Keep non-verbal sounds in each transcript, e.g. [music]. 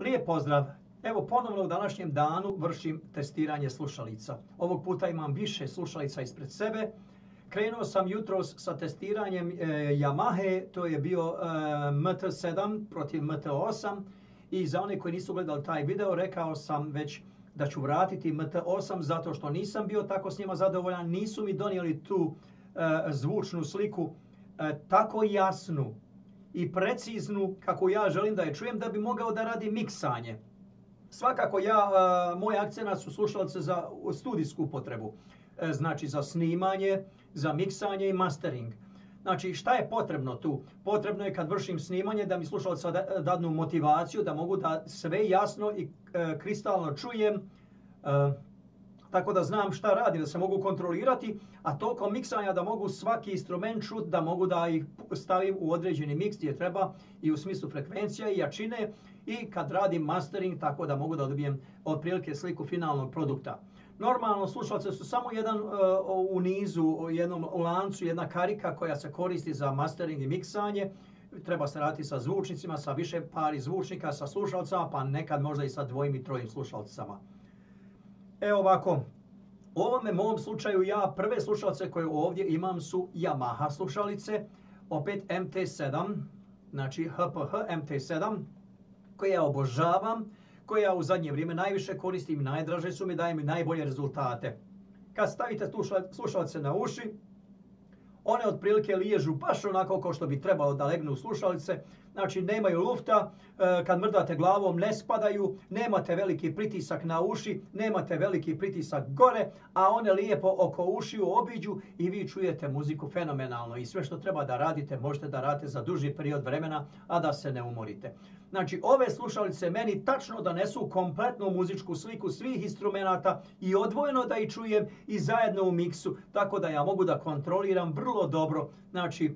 Lijep pozdrav. Evo ponovno u današnjem danu vršim testiranje slušalica. Ovog puta imam više slušalica ispred sebe. Krenuo sam jutros sa testiranjem e, Yamahe, to je bio e, MT7 protiv MT8 i za one koji nisu gledali taj video rekao sam već da ću vratiti MT8 zato što nisam bio tako s njima zadovoljan, nisu mi donijeli tu e, zvučnu sliku tako jasnu i preciznu kako ja želim da je čujem da bi mogao da radi miksanje. Svakako ja, moj akcenat su slušalce za studijsku potrebu. E, znači za snimanje, za miksanje i mastering. Znači šta je potrebno tu? Potrebno je kad vršim snimanje da mi slušalca dadnu motivaciju, da mogu da sve jasno i e, kristalno čujem, e, tako da znam šta radi, da se mogu kontrolirati, a toliko miksanja da mogu svaki instrument čut, da mogu da ih stavim u određeni miks gdje treba i u smislu frekvencija i jačine i kad radim mastering tako da mogu da dobijem otprilike sliku finalnog produkta. Normalno slušalce su samo jedan uh, u nizu, u jednom lancu, jedna karika koja se koristi za mastering i miksanje. Treba se raditi sa zvučnicima, sa više pari zvučnika, sa slušalcama, pa nekad možda i sa dvojim i trojim slušalcama. Evo ovako, u ovome mom slučaju ja prve slušalce koje ovdje imam su Yamaha slušalice, opet MT7, znači HPH MT7, koje ja obožavam koje ja u zadnje vrijeme najviše koristim najdraže su mi, daje mi najbolje rezultate. Kad stavite slušalice na uši, one otprilike liježu baš onako kao što bi trebalo da legnu slušalice. Znači nemaju lufta, e, kad mrdate glavom ne spadaju, nemate veliki pritisak na uši, nemate veliki pritisak gore, a one lijepo oko ušiju obiđu i vi čujete muziku fenomenalno. I sve što treba da radite, možete da radite za duži period vremena, a da se ne umorite. Znači ove slušalice meni tačno donesu kompletnu muzičku sliku svih instrumenta i odvojeno da ih čujem i zajedno u miksu, tako da ja mogu da kontroliram vrlo dobro, znači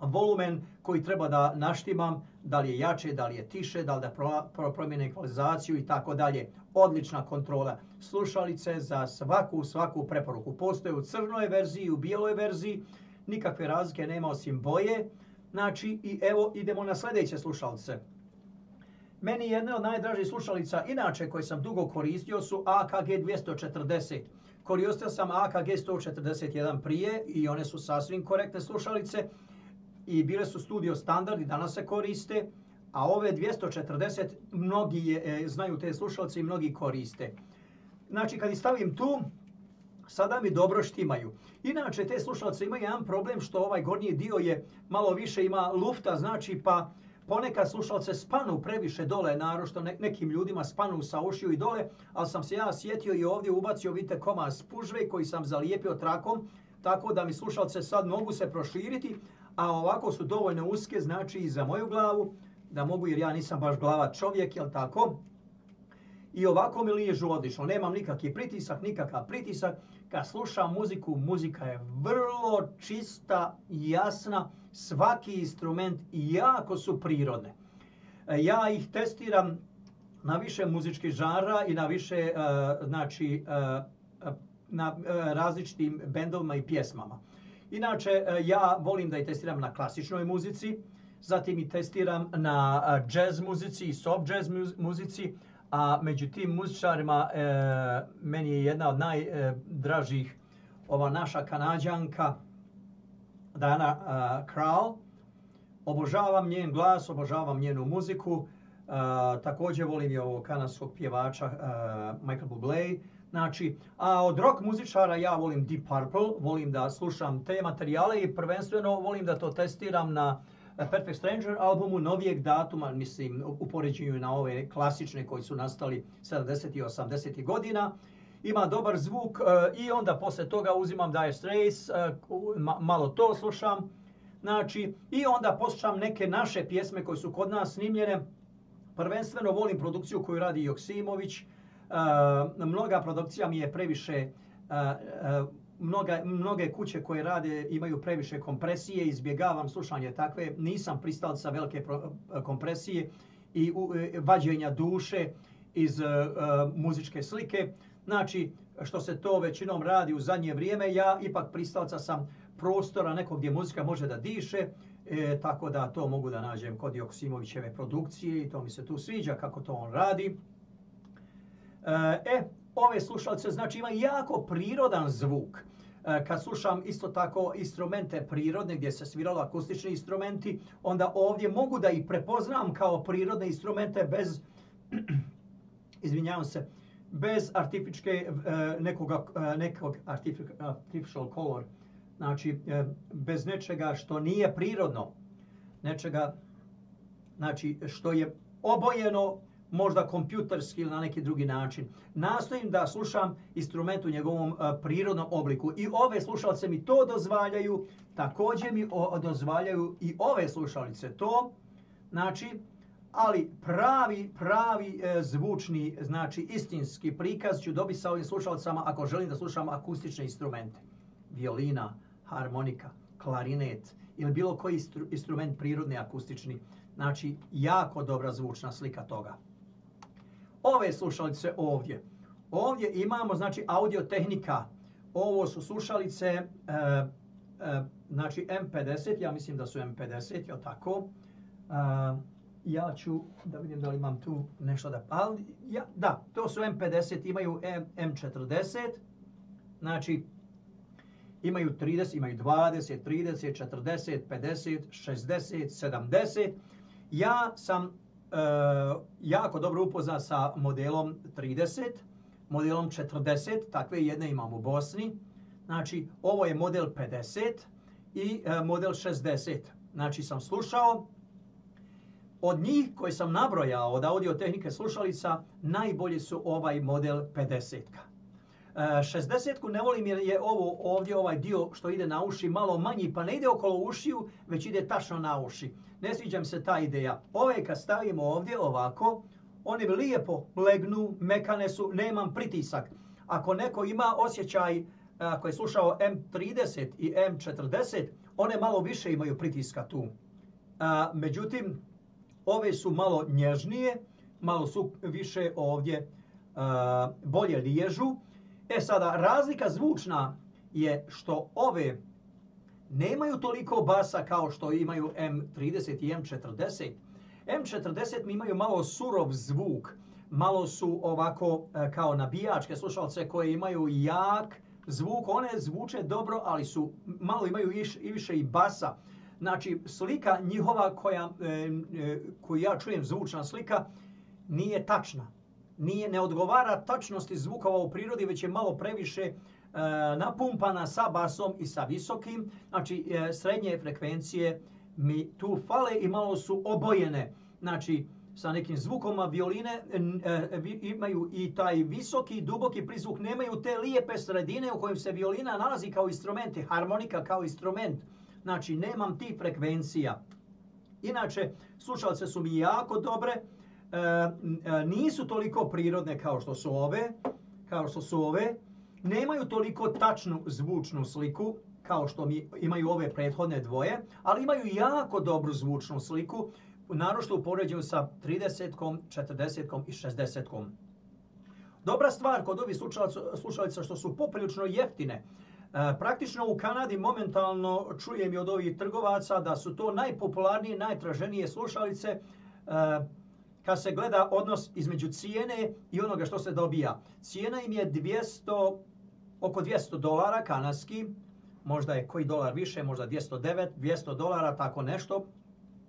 volumen koji treba da naštimam, da li je jače, da li je tiše, da li da pro, promijene ekvalizaciju i tako dalje. Odlična kontrola. Slušalice za svaku, svaku preporuku. Postoje u crnoj verziji i u bijeloj verziji. Nikakve razlike nema osim boje. Znači, i evo idemo na sljedeće slušalice. Meni jedna od najdražih slušalica, inače koje sam dugo koristio, su AKG 240. Koristio sam AKG 141 prije i one su sasvim korektne slušalice i bile su studio standard i danas se koriste, a ove 240 mnogi je, e, znaju te slušalce i mnogi koriste. Znači kad ih stavim tu, sada mi dobro štimaju. Inače te slušalce imaju jedan problem što ovaj gornji dio je malo više ima lufta, znači pa ponekad slušalce spanu previše dole, narošto ne, nekim ljudima spanu sa ušiju i dole, ali sam se ja sjetio i ovdje ubacio, vidite, komad spužve koji sam zalijepio trakom, tako da mi slušalce sad mogu se proširiti, a ovako su dovoljno uske, znači i za moju glavu, da mogu jer ja nisam baš glava čovjek, jel tako? I ovako mi liježu odlično, nemam nikakvi pritisak, nikakav pritisak. Kad slušam muziku, muzika je vrlo čista, jasna, svaki instrument jako su prirodne. E, ja ih testiram na više muzičkih žara i na više, uh, znači, uh, na različitim bendovima i pjesmama. Inače, e, ja volim da ih testiram na klasičnoj muzici, zatim ih testiram na e, jazz muzici i soft jazz muzici, a među tim muzičarima e, meni je jedna od najdražih ova naša kanadjanka Dana Kral. Obožavam njen glas, obožavam njenu muziku. Također volim i ovog kanadskog pjevača Michael Bublé. Znači, a od rock muzičara ja volim Deep Purple, volim da slušam te materijale i prvenstveno volim da to testiram na Perfect Stranger albumu novijeg datuma, mislim, u poređenju na ove klasične koji su nastali 70. i 80. godina. Ima dobar zvuk uh, i onda posle toga uzimam Dire Straits, ma, malo to slušam. Znači, i onda poslušam neke naše pjesme koje su kod nas snimljene. Prvenstveno volim produkciju koju radi Joksimović, mnoga produkcija mi je previše uh, mnoga, mnoge kuće koje rade imaju previše kompresije, izbjegavam slušanje takve, nisam pristalica velike kompresije i vađenja duše iz muzičke slike. Znači, što se to većinom radi u zadnje vrijeme, ja ipak pristalica sam prostora nekog gdje muzika može da diše E, tako da to mogu da nađem kod Joksimovićeve produkcije i to mi se tu sviđa kako to on radi. E, ove slušalice znači imaju jako prirodan zvuk. E, kad slušam isto tako instrumente prirodne gdje se sviralo akustični instrumenti, onda ovdje mogu da ih prepoznam kao prirodne instrumente bez, [clears throat] izvinjavam se, bez artifičke, e, nekoga, e, nekog artificial color, znači bez nečega što nije prirodno, nečega znači što je obojeno možda kompjuterski ili na neki drugi način. Nastojim da slušam instrument u njegovom e, prirodnom obliku. I ove slušalice mi to dozvaljaju, također mi dozvaljaju i ove slušalice to. Znači, ali pravi, pravi e, zvučni, znači istinski prikaz ću dobiti sa ovim slušalicama ako želim da slušam akustične instrumente. Violina, harmonika, klarinet ili bilo koji instrument prirodni akustični. Znači, jako dobra zvučna slika toga ove slušalice ovdje. Ovdje imamo znači audio tehnika. Ovo su slušalice e, e, znači M50, ja mislim da su M50, je tako? E, ja ću da vidim da li imam tu nešto da... Da, to su M50, imaju M, M40, znači imaju 30, imaju 20, 30, 40, 50, 60, 70. Ja sam jako dobro upoznan sa modelom 30, modelom 40, takve jedne imamo u Bosni. Znači, ovo je model 50 i e, model 60. Znači, sam slušao od njih koji sam nabrojao od audio tehnike slušalica, najbolji su ovaj model 50-ka. 60-ku ne volim jer je ovo ovdje ovaj dio što ide na uši malo manji, pa ne ide okolo ušiju, već ide tačno na uši. Ne sviđa mi se ta ideja. Ove kad stavimo ovdje ovako, one lijepo legnu, mekane su, nemam pritisak. Ako neko ima osjećaj, ako je slušao M30 i M40, one malo više imaju pritiska tu. Međutim, ove su malo nježnije, malo su više ovdje bolje liježu E sada, razlika zvučna je što ove nemaju toliko basa kao što imaju M30 i M40. M40 mi imaju malo surov zvuk, malo su ovako e, kao nabijačke slušalce koje imaju jak zvuk. One zvuče dobro, ali su malo imaju i više i basa. Znači, slika njihova koja, e, e, koju ja čujem, zvučna slika, nije tačna nije, ne odgovara tačnosti zvukova u prirodi, već je malo previše e, napumpana sa basom i sa visokim. Znači, e, srednje frekvencije mi tu fale i malo su obojene. Znači, sa nekim zvukoma violine e, imaju i taj visoki, duboki prizvuk, nemaju te lijepe sredine u kojim se violina nalazi kao instrument, harmonika kao instrument. Znači, nemam ti frekvencija. Inače, slušalce su mi jako dobre, nisu toliko prirodne kao što su ove, kao što su ove, nemaju toliko tačnu zvučnu sliku kao što mi imaju ove prethodne dvoje, ali imaju jako dobru zvučnu sliku, naročito u poređenju sa 30-kom, 40-kom i 60-kom. Dobra stvar kod ovih slušalica što su poprilično jeftine. E, praktično u Kanadi momentalno čujem i od ovih trgovaca da su to najpopularnije, najtraženije slušalice kad se gleda odnos između cijene i onoga što se dobija. Cijena im je 200, oko 200 dolara kanadski, možda je koji dolar više, možda 209, 200 dolara, tako nešto.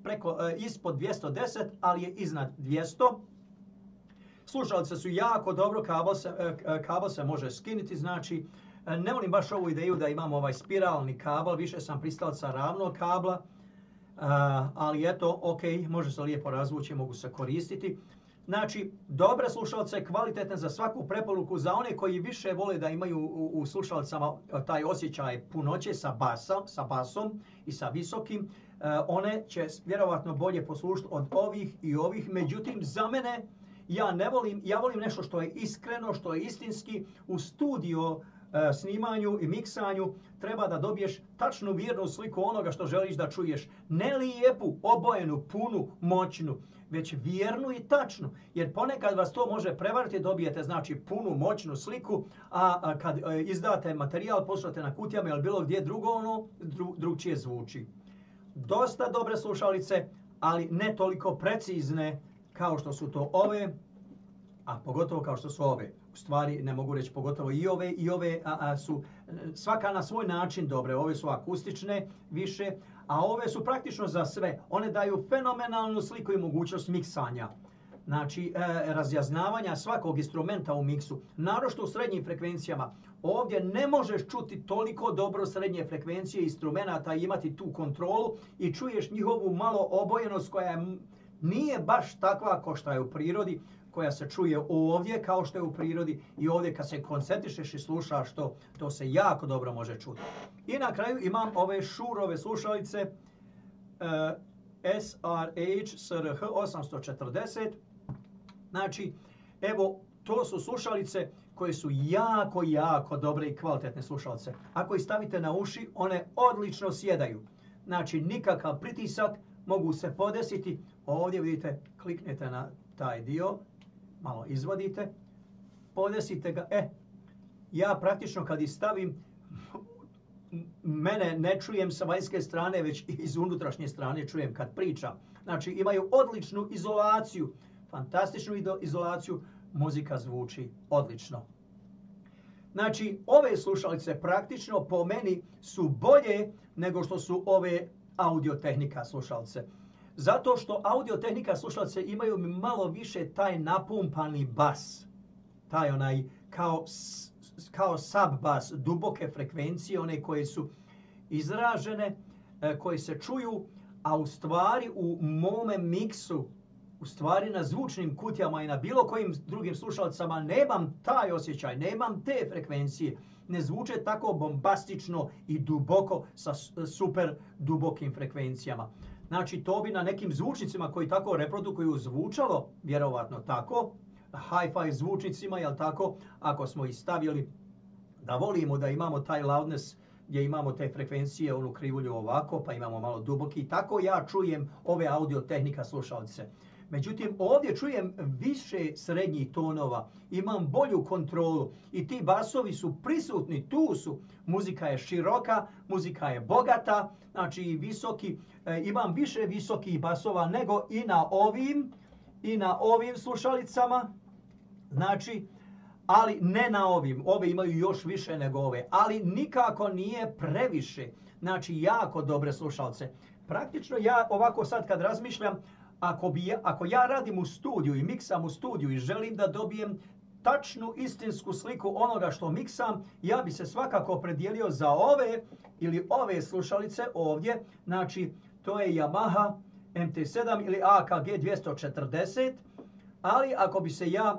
Preko, e, ispod 210, ali je iznad 200. Slušalice su jako dobro, kabel se, e, e, kabel se može skiniti, znači ne volim baš ovu ideju da imamo ovaj spiralni kabel, više sam pristalaca ravnog kabla ali eto, ok, može se lijepo razvući, mogu se koristiti. Znači, dobre slušalce, kvalitetne za svaku preporuku, za one koji više vole da imaju u, u slušalcama taj osjećaj punoće sa, basa, sa basom i sa visokim, one će vjerovatno bolje poslušati od ovih i ovih. Međutim, za mene, ja ne volim, ja volim nešto što je iskreno, što je istinski. U studio E, snimanju i miksanju treba da dobiješ tačnu vjernu sliku onoga što želiš da čuješ. Ne lijepu, obojenu, punu, moćnu, već vjernu i tačnu. Jer ponekad vas to može prevariti, dobijete znači punu, moćnu sliku, a kad e, izdate materijal, pošlate na kutijama ili bilo gdje drugo, ono drugčije zvuči. dosta dobre slušalice, ali ne toliko precizne kao što su to ove, a pogotovo kao što su ove. Stvari, ne mogu reći pogotovo i ove, i ove a, a, su svaka na svoj način dobre. Ove su akustične više, a ove su praktično za sve. One daju fenomenalnu sliku i mogućnost miksanja. Znači, e, razjaznavanja svakog instrumenta u miksu, narošto u srednjim frekvencijama. Ovdje ne možeš čuti toliko dobro srednje frekvencije instrumenta i imati tu kontrolu i čuješ njihovu malo obojenost koja nije baš takva kao što je u prirodi, koja se čuje ovdje kao što je u prirodi i ovdje kad se koncentrišeš i slušaš to, to se jako dobro može čuti. I na kraju imam ove šurove slušalice SRH SRH 840. Znači, evo, to su slušalice koje su jako, jako dobre i kvalitetne slušalice. Ako ih stavite na uši, one odlično sjedaju. Znači, nikakav pritisak, mogu se podesiti. Ovdje vidite, kliknete na taj dio, malo izvadite, podesite ga. E, ja praktično kad ih stavim, mene ne čujem sa vanjske strane, već iz unutrašnje strane čujem kad pričam. Znači, imaju odličnu izolaciju, fantastičnu izolaciju, muzika zvuči odlično. Znači, ove slušalice praktično po meni su bolje nego što su ove audiotehnika slušalice. Zato što audiotehnika slušalice imaju malo više taj napumpani bas. Taj onaj kao, kao sub bas, duboke frekvencije, one koje su izražene, e, koje se čuju, a u stvari u mome miksu, u stvari na zvučnim kutijama i na bilo kojim drugim slušalicama nemam taj osjećaj, nemam te frekvencije. Ne zvuče tako bombastično i duboko sa super dubokim frekvencijama. Znači, to bi na nekim zvučnicima koji tako reprodukuju zvučalo, vjerovatno tako, hi-fi zvučnicima, jel tako, ako smo ih stavili da volimo da imamo taj loudness gdje imamo te frekvencije, onu krivulju ovako, pa imamo malo duboki. Tako ja čujem ove audio tehnika slušalce. Međutim, ovdje čujem više srednjih tonova, imam bolju kontrolu i ti basovi su prisutni, tu su. Muzika je široka, muzika je bogata, znači visoki, e, imam više visokih basova nego i na ovim i na ovim slušalicama. Znači, ali ne na ovim. Ove imaju još više nego ove, ali nikako nije previše. Znači, jako dobre slušalce. Praktično ja ovako sad kad razmišljam, ako, bi ako ja radim u studiju i miksam u studiju i želim da dobijem tačnu istinsku sliku onoga što miksam, ja bi se svakako predijelio za ove ili ove slušalice ovdje. Znači, to je Yamaha MT7 ili AKG 240. Ali ako bi se ja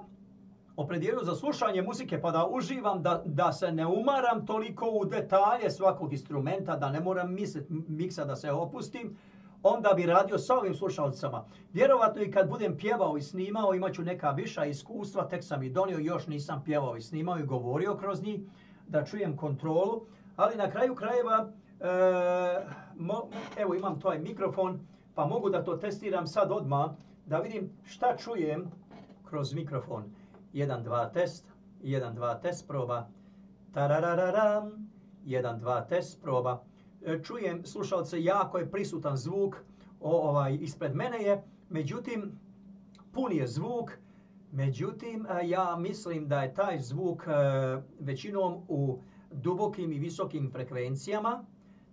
opredijelio za slušanje muzike pa da uživam, da, da se ne umaram toliko u detalje svakog instrumenta, da ne moram mislit, miksa da se opustim, onda bi radio sa ovim slušalcama. Vjerovatno i kad budem pjevao i snimao, imaću neka viša iskustva, tek sam i donio, još nisam pjevao i snimao i govorio kroz njih, da čujem kontrolu. Ali na kraju krajeva, e, mo, evo imam taj mikrofon, pa mogu da to testiram sad odmah, da vidim šta čujem kroz mikrofon. 1, 2, test, 1, 2, test, proba. Tararararam, 1, 2, test, proba. E, čujem slušalce, jako je prisutan zvuk ovaj, ispred mene je, međutim, pun je zvuk, međutim, e, ja mislim da je taj zvuk e, većinom u dubokim i visokim frekvencijama,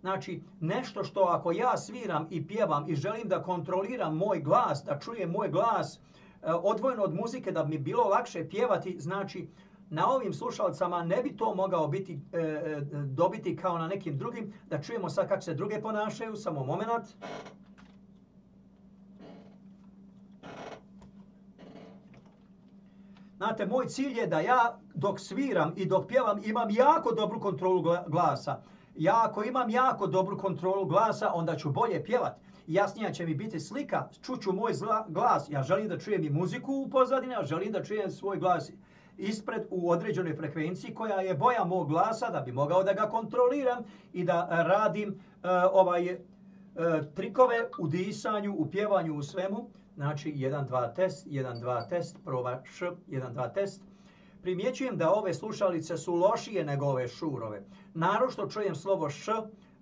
Znači, nešto što ako ja sviram i pjevam i želim da kontroliram moj glas, da čujem moj glas odvojeno od muzike, da mi bilo lakše pjevati, znači, na ovim slušalcama ne bi to mogao biti e, e, dobiti kao na nekim drugim. Da čujemo sad kako se druge ponašaju, samo moment. Znate, moj cilj je da ja dok sviram i dok pjevam imam jako dobru kontrolu glasa. Ja ako imam jako dobru kontrolu glasa, onda ću bolje pjevat. Jasnija će mi biti slika, čuću moj glas. Ja želim da čujem i muziku u pozadini, ja želim da čujem svoj glas ispred u određenoj frekvenciji koja je boja mog glasa da bi mogao da ga kontroliram i da radim uh, ovaj uh, trikove u disanju, u pjevanju, u svemu. Znači 1 2 test, 1 2 test, proba š, 1 2 test. Primjećujem da ove slušalice su lošije nego ove šurove. Narošto čujem slovo š,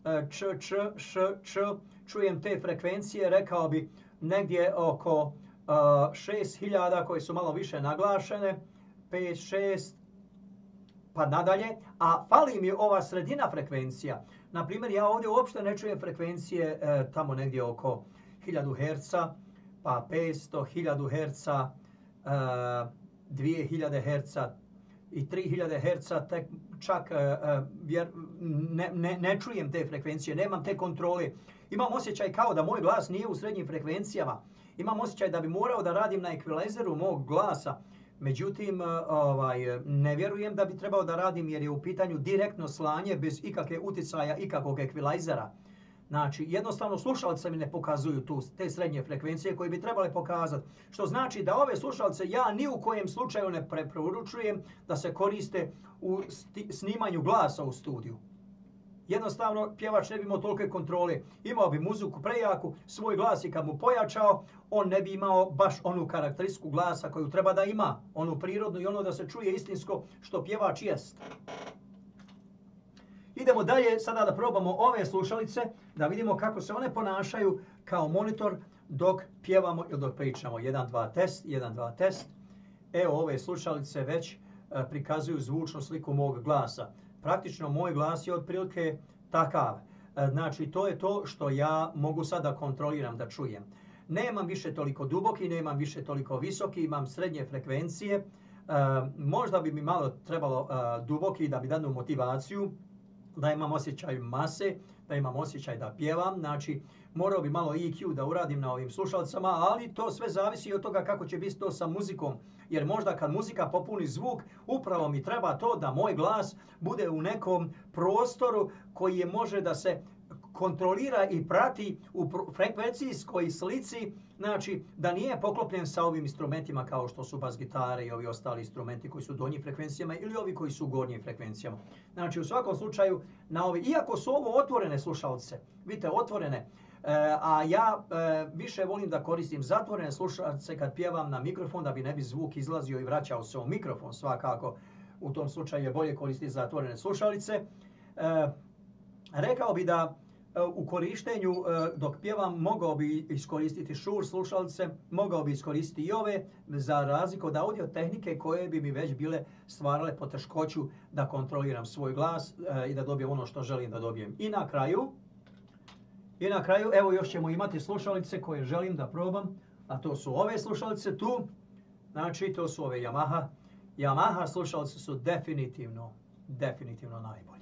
e, č, č, š, č, čujem te frekvencije, rekao bi negdje oko 6000 koje su malo više naglašene, 5, 6, pa nadalje, a fali mi ova sredina frekvencija. Na primjer, ja ovdje uopšte ne čujem frekvencije e, tamo negdje oko 1000 Hz, pa 500, 1000 Hz, e, 2000 Hz i 3000 Hz, tek čak e, e, ne, ne, čujem te frekvencije, nemam te kontrole. Imam osjećaj kao da moj glas nije u srednjim frekvencijama. Imam osjećaj da bi morao da radim na ekvilizeru mog glasa. Međutim, e, ovaj, ne vjerujem da bi trebao da radim jer je u pitanju direktno slanje bez ikakve uticaja ikakvog ekvilajzera. Znači, jednostavno slušalce mi ne pokazuju tu, te srednje frekvencije koje bi trebale pokazati. Što znači da ove slušalce ja ni u kojem slučaju ne preporučujem da se koriste u snimanju glasa u studiju. Jednostavno, pjevač ne bi imao tolike kontrole. Imao bi muziku prejaku, svoj glas i kad mu pojačao, on ne bi imao baš onu karakteristiku glasa koju treba da ima. Onu prirodnu i ono da se čuje istinsko što pjevač jest. Idemo dalje, sada da probamo ove slušalice, da vidimo kako se one ponašaju kao monitor dok pjevamo ili dok pričamo. 1, 2, test, 1, 2, test. Evo ove slušalice već e, prikazuju zvučnu sliku mog glasa. Praktično moj glas je otprilike takav. E, znači to je to što ja mogu sada kontroliram da čujem. Nemam više toliko duboki, nemam više toliko visoki, imam srednje frekvencije. E, možda bi mi malo trebalo duboki da bi danu motivaciju da imam osjećaj mase, da imam osjećaj da pjevam, znači morao bi malo EQ da uradim na ovim slušalcama, ali to sve zavisi od toga kako će biti to sa muzikom. Jer možda kad muzika popuni zvuk, upravo mi treba to da moj glas bude u nekom prostoru koji je može da se kontrolira i prati u frekvencijskoj slici, znači da nije poklopljen sa ovim instrumentima kao što su bas gitare i ovi ostali instrumenti koji su u donjim frekvencijama ili ovi koji su u gornjim frekvencijama. Znači u svakom slučaju, na ovi, iako su ovo otvorene slušalce, vidite otvorene, e, a ja e, više volim da koristim zatvorene slušalce kad pjevam na mikrofon da bi ne bi zvuk izlazio i vraćao se u mikrofon svakako. U tom slučaju je bolje koristiti zatvorene slušalice. E, rekao bi da u korištenju e, dok pjevam mogao bi iskoristiti šur slušalice, mogao bi iskoristiti i ove za razliku od audio tehnike koje bi mi već bile stvarale poteškoću da kontroliram svoj glas e, i da dobijem ono što želim da dobijem. I na kraju, i na kraju, evo još ćemo imati slušalice koje želim da probam, a to su ove slušalice tu, znači to su ove Yamaha. Yamaha slušalice su definitivno, definitivno najbolje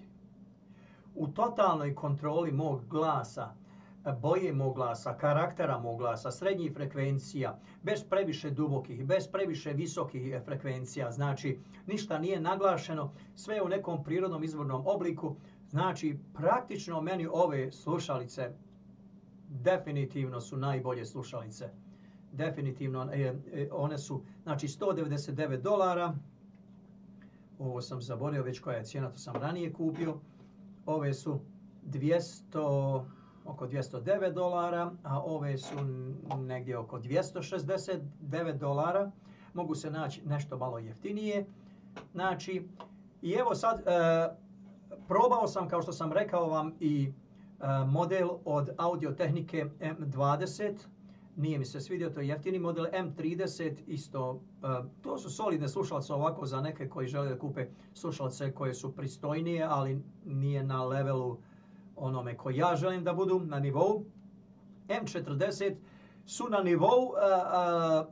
u totalnoj kontroli mog glasa, boje mog glasa, karaktera mog glasa, srednjih frekvencija, bez previše dubokih, bez previše visokih frekvencija, znači ništa nije naglašeno, sve u nekom prirodnom izvornom obliku, znači praktično meni ove slušalice definitivno su najbolje slušalice. Definitivno e, e, one su, znači 199 dolara, ovo sam zaborio već koja je cijena, to sam ranije kupio, ove su 200, oko 209 dolara, a ove su negdje oko 269 dolara. Mogu se naći nešto malo jeftinije. Znači, i evo sad, e, probao sam, kao što sam rekao vam, i e, model od audio tehnike M20 nije mi se svidio, to je jeftini model M30 isto. E, to su solidne slušalce ovako za neke koji žele da kupe slušalce koje su pristojnije, ali nije na levelu onome koji ja želim da budu na nivou. M40 su na nivou, e,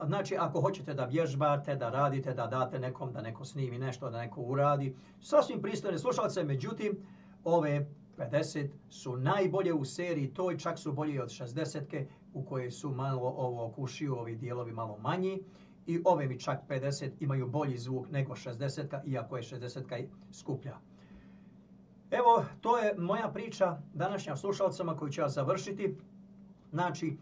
e, znači ako hoćete da vježbate, da radite, da date nekom, da neko snimi nešto, da neko uradi, sasvim pristojne slušalce, međutim, ove 50 su najbolje u seriji toj, čak su bolje od 60-ke u kojoj su malo ovo okušio, ovi dijelovi malo manji. I ove mi čak 50 imaju bolji zvuk nego 60-ka, iako je 60-ka skuplja. Evo, to je moja priča današnja slušalcama koju ću ja završiti. Znači,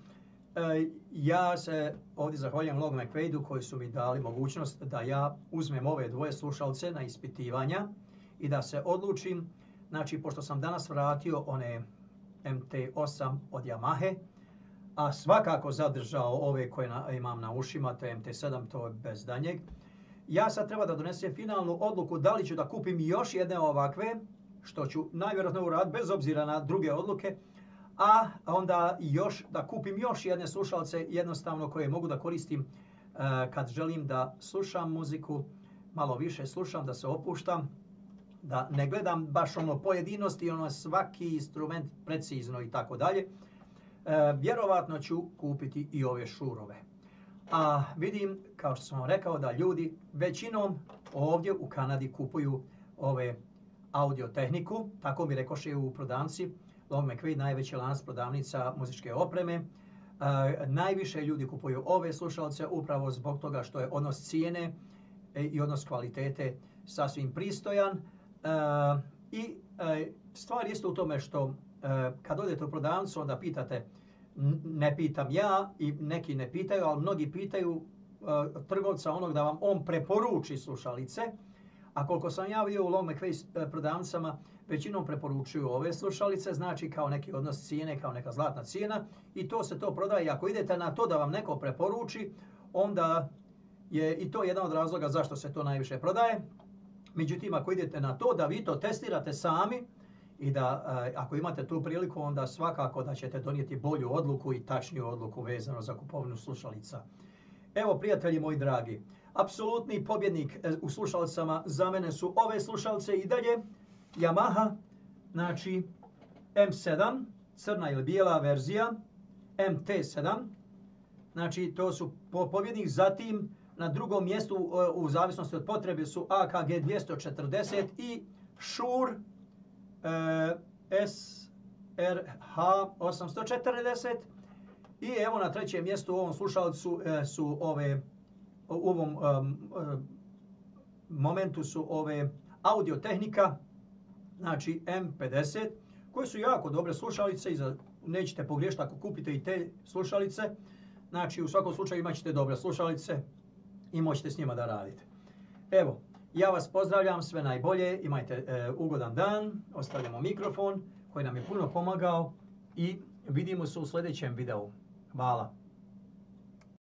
e, ja se ovdje zahvaljujem Log McVeidu koji su mi dali mogućnost da ja uzmem ove dvoje slušalce na ispitivanja i da se odlučim Znači, pošto sam danas vratio one MT8 od Yamahe, a svakako zadržao ove koje imam na ušima, to je MT7, to je bez danjeg. Ja sad treba da donesem finalnu odluku da li ću da kupim još jedne ovakve što ću najvjerojatnije uraditi bez obzira na druge odluke, a onda još da kupim još jedne slušalce jednostavno koje mogu da koristim e, kad želim da slušam muziku, malo više slušam, da se opuštam, da ne gledam baš ono pojedinosti, ono svaki instrument precizno i tako dalje. E, vjerovatno ću kupiti i ove šurove. A vidim, kao što sam rekao, da ljudi većinom ovdje u Kanadi kupuju ove audio tehniku, tako mi rekoše u prodavnici, Long McQuaid, najveći lanac prodavnica muzičke opreme. E, najviše ljudi kupuju ove slušalce upravo zbog toga što je odnos cijene e, i odnos kvalitete sasvim pristojan. I stvar isto u tome što kad odete u prodavnicu onda pitate, ne pitam ja i neki ne pitaju, ali mnogi pitaju e, trgovca onog da vam on preporuči slušalice. A koliko sam ja vidio u Long McQuaid e, prodavnicama, većinom preporučuju ove slušalice, znači kao neki odnos cijene, kao neka zlatna cijena i to se to prodaje. Ako idete na to da vam neko preporuči, onda je i to jedan od razloga zašto se to najviše prodaje. Međutim, ako idete na to da vi to testirate sami i da e, ako imate tu priliku, onda svakako da ćete donijeti bolju odluku i tačniju odluku vezano za kupovinu slušalica. Evo, prijatelji moji dragi, apsolutni pobjednik e, u slušalicama za mene su ove slušalice i dalje. Yamaha, znači M7, crna ili bijela verzija, MT7, znači to su pobjednik, zatim na drugom mjestu e, u zavisnosti od potrebe su AKG 240 i Shure SRH 840 i evo na trećem mjestu u ovom slušalcu e, su ove u ovom momentu su ove audio tehnika znači M50, koje su jako dobre slušalice i nećete pogriješiti ako kupite i te slušalice. Znači, u svakom slučaju imat ćete dobre slušalice i možete s njima da radite. Evo, ja vas pozdravljam, sve najbolje, imajte e, ugodan dan, ostavljamo mikrofon koji nam je puno pomagao i vidimo se u sljedećem videu. Hvala.